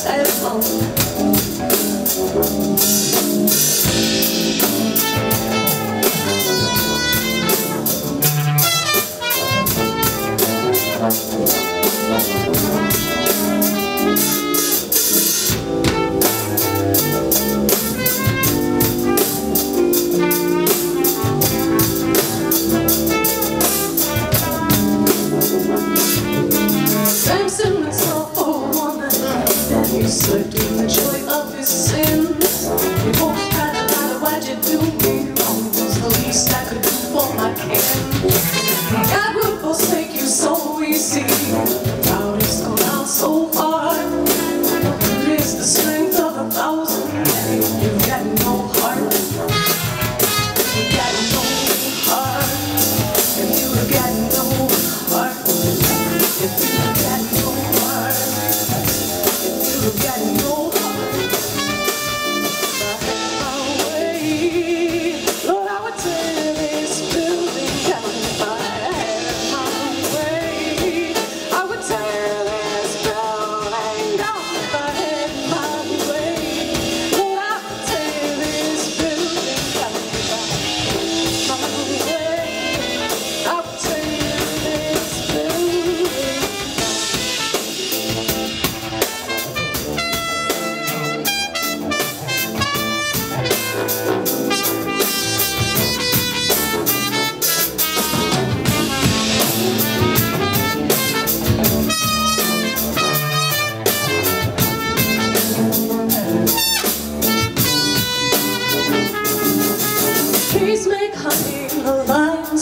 cell phone. Eu possui que o som e sim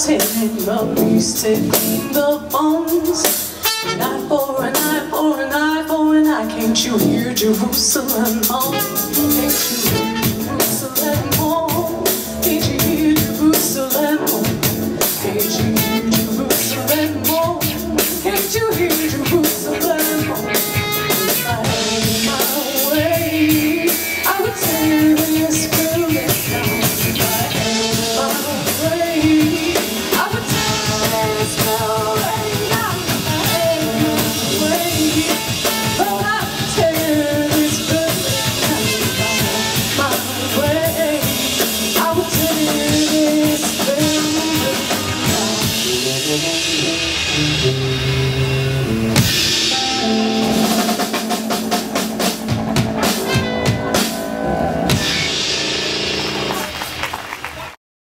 the beast to clean the bones. An eye for an eye for an eye for an eye. Can't you hear Jerusalem? Oh, can't you hear?